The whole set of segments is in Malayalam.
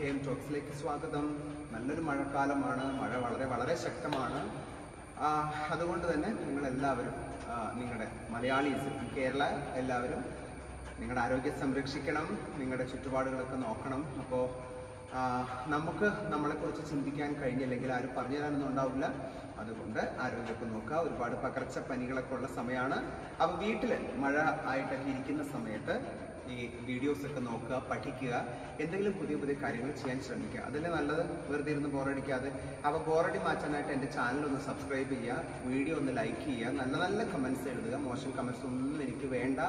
കെ എം ടോക്സിലേക്ക് സ്വാഗതം. നല്ലൊരു മഴക്കാലമാണ്. മഴ വളരെ വളരെ ശക്തമാണ്. അതുകൊണ്ട് തന്നെ നിങ്ങളെല്ലാവരും നിങ്ങളുടെ മലയാളീസ് കേരള എല്ലാവരും നിങ്ങളുടെ ആരോഗ്യം സംരക്ഷിക്കണം. നിങ്ങളുടെ ചുറ്റുപാടുകളൊക്കെ നോക്കണം. അപ്പോൾ നമുക്ക് നമ്മളെക്കുറിച്ച് ചിന്തിക്കാൻ കഴിഞ്ഞില്ലെങ്കിൽ ആരും പറഞ്ഞു തരാനൊന്നും ഉണ്ടാവില്ല. അതുകൊണ്ട് ആരോഗ്യമൊക്കെ നോക്കുക. ഒരുപാട് പകർച്ചപ്പനികളൊക്കെ ഉള്ള സമയമാണ്. അപ്പോൾ വീട്ടിൽ മഴ ആയിട്ടൊക്കെ ഇരിക്കുന്ന സമയത്ത് ഈ വീഡിയോസ് ഒക്കെ നോക്കുക പഠിക്കുക എന്തെങ്കിലും പുതിയ പുതിയ കാര്യങ്ങൾ ചെയ്യാൻ ശ്രമിക്കുക. അതല്ലേ നല്ലത്? വെറുതെ ഇരുന്ന് ബോറടിക്കാതെ അപ്പോൾ ബോറടി മാറ്റാനായിട്ട് എന്റെ ചാനൽ ഒന്ന് സബ്സ്ക്രൈബ് ചെയ്യുക വീഡിയോ ഒന്ന് ലൈക്ക് ചെയ്യുക നല്ല നല്ല കമൻസ് എഴുതുക. മോശം കമൻസ് ഒന്നും എനിക്ക് വേണ്ട.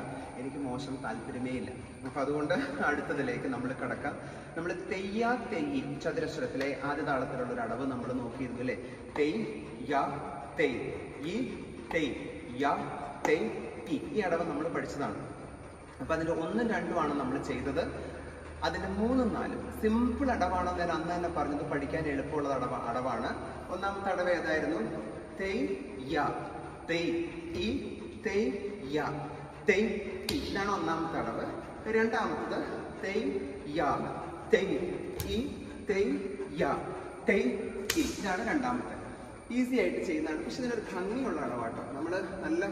എനിക്ക് മോശം താല്പര്യമേ ഇല്ല. അപ്പോൾ അതുകൊണ്ട് അടുത്തതിലേക്ക് നമ്മൾ കിടക്കാം. നമ്മൾ തെയ്യാ തെയ്യി ചതുരശ്രത്തിലെ ആദ്യ താളത്തിലുള്ള ഒരു അടവ് നമ്മൾ നോക്കിയിരുന്നു അല്ലേ? തെയ് യാ തെയ് ഈ തെയ് യാ തെയ് ഈ അടവ് നമ്മൾ പഠിച്ചതാണ്. അപ്പൊ അതിന്റെ ഒന്നും രണ്ടുമാണ് നമ്മൾ ചെയ്തത്. അതിന്റെ മൂന്നും നാലും സിമ്പിൾ അടവാണെന്ന് ഞാൻ അന്ന് തന്നെ പറഞ്ഞത് പഠിക്കാൻ എളുപ്പമുള്ള അടവ അടവാണ്. ഒന്നാമത്തെ അടവ് ഏതായിരുന്നു? തെയ് യ. തെയ് ഇ യ. തെയ് ഇതാണ് ഒന്നാമത്തെ അടവ്. രണ്ടാമത്തത് തെയ് യ. തെയ് ഇ തെയ് യ. തെയ് ഇ ഇതാണ് രണ്ടാമത്തെ. ഈസി ആയിട്ട് ചെയ്യുന്നതാണ്. പക്ഷെ ഇതിനൊരു ഭംഗിയുള്ള അടവാട്ടോ. നമ്മൾ നല്ല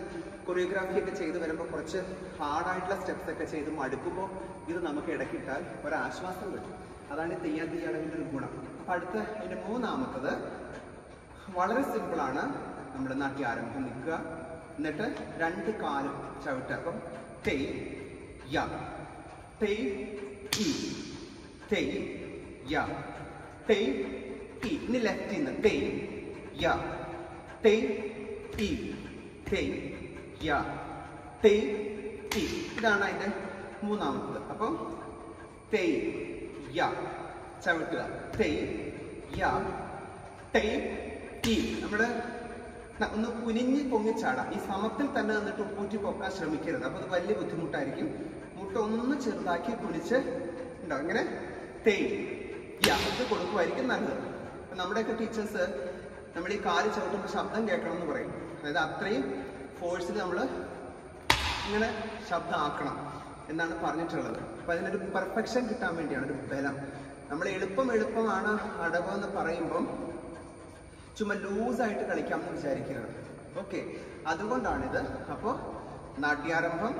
കൊറിയോഗ്രാഫി ഒക്കെ ചെയ്ത് വരുമ്പോൾ കുറച്ച് ഹാർഡായിട്ടുള്ള സ്റ്റെപ്സ് ഒക്കെ ചെയ്ത് മടുക്കുമ്പോൾ ഇത് നമുക്ക് ഇടയ്ക്കിട്ടാൽ ഒരാശ്വാസം കിട്ടും. അതാണ് തെയ്യാൻ തെയ്യാടവിന്റെ ഒരു ഗുണം. അപ്പം അടുത്ത അതിന്റെ മൂന്നാമത്തത് വളരെ സിമ്പിളാണ് നമ്മൾ നാട്ടിൽ ആരംഭം നിൽക്കുക. എന്നിട്ട് രണ്ട് കാലും ചവിട്ടുക. അപ്പം തെയ് യ തെയ് ഇ തെയ് യ തെയ് ഇ ഇനി ലെഫ്റ്റിൽ തെയ് യ തെയ് ഇ ഇതാണ് അതിന്റെ മൂന്നാമത്തത്. അപ്പം ചവിട്ടുക. തെയ് യ തെയ് ഇ നമ്മൾ ന- ഒന്ന് കുനിഞ്ഞ് പൊങ്ങിച്ചാടാം ഈ സമത്തിൽ തന്നെ നിന്നിട്ട് ഊറ്റി പൊക്കാൻ ശ്രമിക്കരുത്. അപ്പൊ അത് വലിയ ബുദ്ധിമുട്ടായിരിക്കും. മുട്ട ഒന്ന് ചെറുതാക്കി കുനിച്ച് ഉണ്ടോ ഇങ്ങനെ തേ യ ഇത് കൊടുക്കുമായിരിക്കും നല്ലത്. നമ്മുടെയൊക്കെ ടീച്ചേഴ്സ് നമ്മൾ ഈ കാൽ ചവിട്ടുമ്പോൾ ശബ്ദം കേൾക്കണം എന്ന് പറയും. അതായത് അത്രയും ഫോഴ്സിൽ നമ്മൾ ഇങ്ങനെ ശബ്ദമാക്കണം എന്നാണ് പറഞ്ഞിട്ടുള്ളത്. അപ്പം അതിനൊരു പെർഫെക്ഷൻ കിട്ടാൻ വേണ്ടിയാണ് ഒരു ബലം. നമ്മൾ എളുപ്പം എളുപ്പമാണ് അടവ് എന്ന് പറയുമ്പം ചുമ ലൂസായിട്ട് കളിക്കാമെന്ന് വിചാരിക്കുകയാണ്. ഓക്കെ അതുകൊണ്ടാണിത്. അപ്പോൾ നാട്യാരംഭം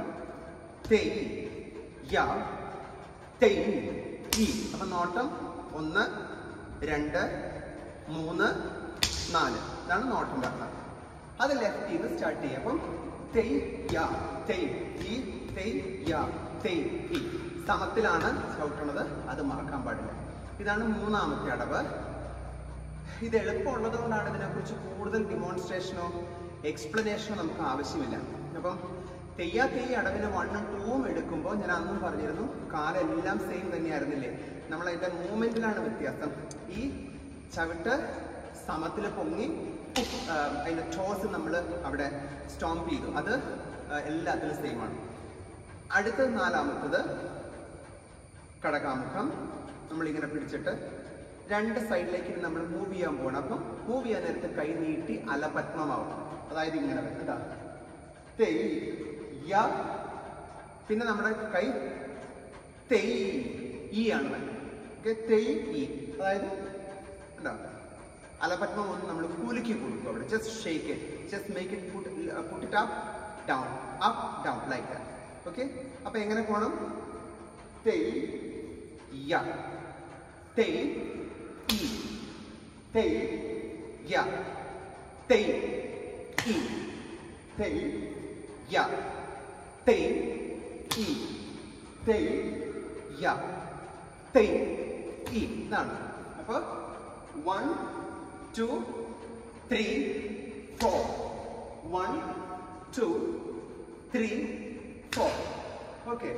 തെയ് ഈ. അപ്പൊ നോട്ടം ഒന്ന് രണ്ട് മൂന്ന് നാല്. ഇതാണ് നോട്ടം പറഞ്ഞത് അത് ലെഫ്റ്റിൽ നിന്ന് സ്റ്റാർട്ട് ചെയ്യാം. അപ്പം തെയ് യാ തെയ് ഈ തെയ് യാ തെയ് ഈ. സമത്തിലാണ് ചവിട്ടണത് അത് മറക്കാൻ പാടില്ല. ഇതാണ് മൂന്നാമത്തെ അടവ്. ഇത് എളുപ്പമുള്ളത് കൊണ്ടാണ് ഇതിനെക്കുറിച്ച് കൂടുതൽ ഡിമോൺസ്ട്രേഷനോ എക്സ്പ്ലനേഷനോ നമുക്ക് ആവശ്യമില്ല. അപ്പം തെയ്യാ തെയ്യ അടവിന് വണ്ണും ടൂവും എടുക്കുമ്പോൾ ഞാൻ അന്നും പറഞ്ഞിരുന്നു കാലെല്ലാം സെയിം തന്നെയായിരുന്നില്ലേ? നമ്മൾ മൂവ്മെന്റിലാണ് വ്യത്യാസം. ഈ ചവിട്ട് സമത്തിൽ പൊങ്ങി അതിന്റെ ടോസ് നമ്മൾ അവിടെ സ്റ്റോംപ് ചെയ്തു. അത് എല്ലാത്തിലും സെയിം ആണ്. അടുത്ത നാലാമത്തത് കടകാമുഖം. നമ്മളിങ്ങനെ പിടിച്ചിട്ട് രണ്ട് സൈഡിലേക്ക് നമ്മൾ മൂവ് ചെയ്യാൻ പോകണം അപ്പം മൂവ് ചെയ്യാൻ നേരത്ത് കൈ നീട്ടി അലപത്മമാവും അതായത് ഇങ്ങനെ തെയ് യ പിന്നെ നമ്മുടെ കൈ തെയ് ഈ ആണ് തെയ് ഈ. അതായത് അലപത്മം ഒന്ന് നമ്മൾ കുലുക്കി കൊടുക്കും അവിടെ. Just shake it just make it put put it up down up down like that okay അപ്പൊ എങ്ങനെ പോകണം തെയ് യ. തെയ് ഇ തെയ് യ. തെയ് ഇ തെയ് യ. തെയ് ഇ തെയ് യ. തെയ് ഇ ഇതാണ്. അപ്പൊ one two three, four. One, two, three, four. Okay.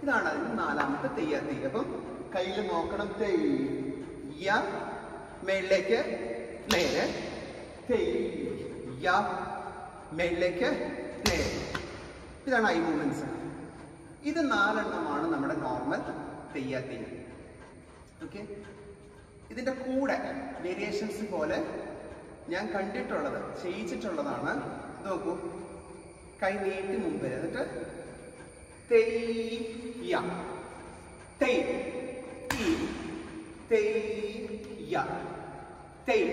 ഇതാണ് അതിന് നാലാമത്തെ തെയ്യ തെയ്യ അപ്പം കയ്യിൽ നോക്കണം തെയ്യ മേളിലേക്ക് നേരെ തെയ്യ മേളിലേക്ക് നേരെ ഇതാണ് ഐ മൂവ്മെന്റ്സ് ഇത് നാലെണ്ണമാണ് നമ്മുടെ നോർമൽ തെയ്യ തെയ്യ ഓക്കെ ഇതിന്റെ കൂടെ വേരിയേഷൻസ് പോലെ ഞാൻ കണ്ടിട്ടുള്ളത് ചെയ്യിച്ചിട്ടുള്ളതാണ്. നോക്കൂ. കൈ നീട്ടി മുമ്പ് എന്നിട്ട് തെയ്യ തെയ് തെയ്യ തെയ്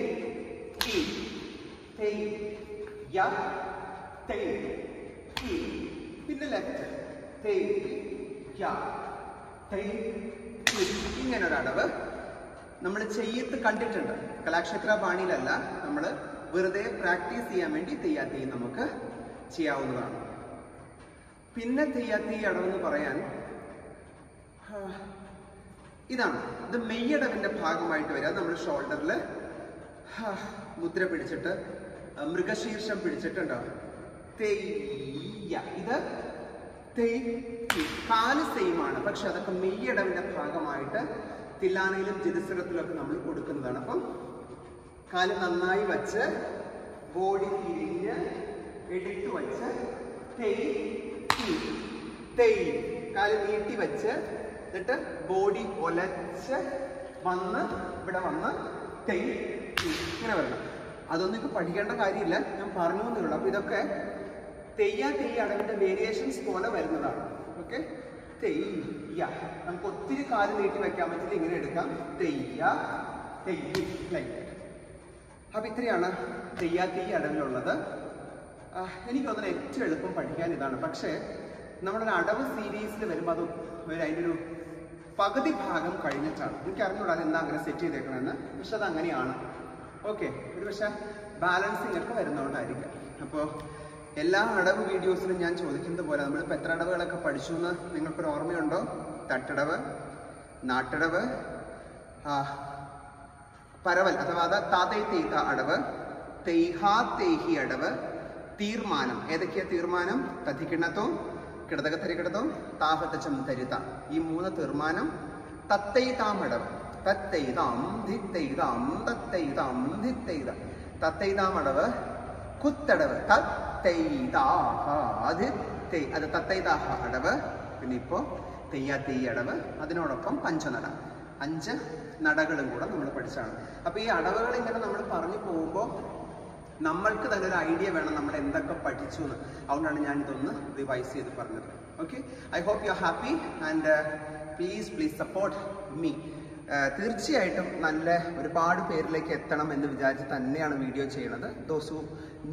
തെയ്യ തെയ് പിന്നെ ലെഫ്റ്റ് തെയ്യ തെയ് ഇങ്ങനെ നമ്മൾ ചെയ്യത്ത് കണ്ടിട്ടുണ്ട്. കലാക്ഷേത്ര ബാണിയിലല്ല നമ്മൾ വെറുതെ പ്രാക്ടീസ് ചെയ്യാൻ വേണ്ടി തെയ്യാത്തി നമുക്ക് ചെയ്യാവുന്നതാണ്. പിന്നെ തെയ്യാത്തി അടവെന്ന് പറയാൻ ഇതാണ്. ഇത് മെയ്യടവിന്റെ ഭാഗമായിട്ട് വരിക നമ്മൾ ഷോൾഡറിൽ മുദ്ര പിടിച്ചിട്ട് മൃഗശീർഷം പിടിച്ചിട്ടുണ്ടാവും തെയ്യ. ഇത് തെയ് കാൽ സെയിമാണ് പക്ഷെ അതൊക്കെ മെയ്യടവിന്റെ ഭാഗമായിട്ട് തില്ലാനയിലും ജലസ്വരത്തിലും ഒക്കെ നമ്മൾ കൊടുക്കുന്നതാണ്. അപ്പം കാൽ നന്നായി വച്ച് ബോഡി തിരിഞ്ഞ് എടുത്തു വച്ച് തെയ് തെയ്. കാൽ നീട്ടി വച്ച് എന്നിട്ട് ബോഡി ഒലച്ച് വന്ന് ഇവിടെ വന്ന് തെയ് ഇങ്ങനെ വരണം. അതൊന്നും ഇപ്പൊ പഠിക്കേണ്ട കാര്യമില്ല. ഞാൻ പറഞ്ഞു എന്നേ ഉള്ളൂ. അപ്പൊ ഇതൊക്കെ തെയ്യാ തെയ്യ അടവിന്റെ വേരിയേഷൻസ് പോലെ വരുന്നതാണ്. ഓക്കെ തെയ്യ നമുക്ക് ഒത്തിരി കാൽ നീട്ടി വെക്കാൻ പറ്റില്ല. ഇങ്ങനെ എടുക്കാം. തെയ്യ തെയ്യ ലൈക്ക് ഇത്രയാണ് തെയ്യാ തെയ്യ അടവിലുള്ളത് എനിക്ക് തോന്നുന്നു ഏറ്റവും എളുപ്പം പഠിക്കാൻ ഇതാണ്. പക്ഷേ നമ്മളൊരു അടവ് സീരീസിൽ വരുമ്പോൾ അത് അതിന്റെ ഒരു പകുതി ഭാഗം കഴിഞ്ഞിട്ടാണ്. എനിക്ക് അറിഞ്ഞൂടാ അത് എന്താ അങ്ങനെ സെറ്റ് ചെയ്തേക്കണമെന്ന് പക്ഷെ അത് അങ്ങനെയാണ് ഓക്കെ ഒരു പക്ഷെ ബാലൻസിങ്ങൊക്കെ വരുന്നതുകൊണ്ടായിരിക്കാം അപ്പോൾ എല്ലാ അടവ് വീഡിയോസിലും ഞാൻ ചോദിക്കുന്നത് പോലെ നമ്മളിപ്പോൾ എത്ര അടവുകളൊക്കെ പഠിച്ചു എന്ന് നിങ്ങൾക്കൊരു ഓർമ്മയുണ്ടോ? തട്ടടവ് നാട്ടടവ് പരവൽ അഥവാ താതൈ തേത്ത അടവ് തെയ്ഹാ തേഹി അടവ് തീർമാനം. ഏതൊക്കെയാ തീർമാനം? തധിക്കിണത്തോ കിടതക തരികിടതോ താഹത്തച്ചം തരുത ഈ മൂന്ന് തീർമാനം തത്തൈതാം അടവ്. തത്തൈതാം ധിത്തൈതാം തത്തൈതാം ധിത്തൈത. തത്തൈതാം അടവ് കുത്തടവ്. അത് തത്തൈതാഹ അടവ് പിന്നെ ഇപ്പോ തെയ്യാ തെയ്യ അടവ് അതിനോടൊപ്പം പഞ്ചനട. അഞ്ച് നടകളും കൂടെ നമ്മൾ പഠിച്ചാണ്. അപ്പൊ ഈ അടവുകൾ ഇങ്ങനെ നമ്മൾ പറഞ്ഞു പോകുമ്പോൾ നമ്മൾക്ക് തന്നെ ഒരു ഐഡിയ വേണം നമ്മൾ എന്തൊക്കെ പഠിച്ചു എന്ന്. അതുകൊണ്ടാണ് ഞാൻ ഇതൊന്ന് റിവൈസ് ചെയ്ത് പറഞ്ഞത്. Okay I hope you are happy and please please support me തീർച്ചയായിട്ടും നല്ല ഒരുപാട് പേരിലേക്ക് എത്തണം എന്ന് വിചാരിച്ച് തന്നെയാണ് വീഡിയോ ചെയ്യുന്നത് those who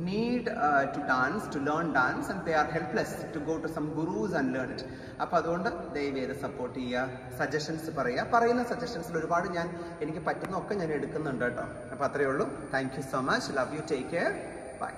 need to dance to learn dance and they are helpless to go to some gurus and learn it അപ്പോൾ അതുകൊണ്ട് ദയവേത് സപ്പോർട്ട് ചെയ്യുക സജഷൻസ് പറയുക. പറയുന്ന സജഷൻസിൽ ഒരുപാട് ഞാൻ എനിക്ക് പറ്റുന്നൊക്കെ ഞാൻ എടുക്കുന്നുണ്ട് കേട്ടോ. അപ്പോൾ അത്രയേ ഉള്ളൂ. Thank you so much love you take care bye